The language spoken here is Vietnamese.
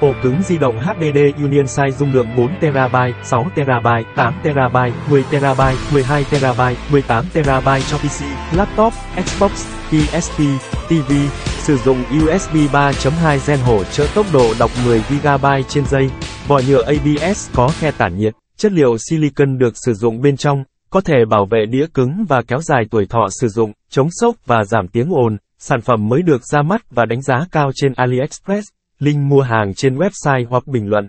Ổ cứng di động HDD Union Size dung lượng 4TB, 6TB, 8TB, 10TB, 12TB, 18TB cho PC, laptop, Xbox, PSP, TV, sử dụng USB 3.2 Gen hỗ trợ tốc độ đọc 10GB trên giây, vỏ nhựa ABS có khe tản nhiệt, chất liệu silicon được sử dụng bên trong, có thể bảo vệ đĩa cứng và kéo dài tuổi thọ sử dụng, chống sốc và giảm tiếng ồn. Sản phẩm mới được ra mắt và đánh giá cao trên AliExpress. Link mua hàng trên website hoặc bình luận.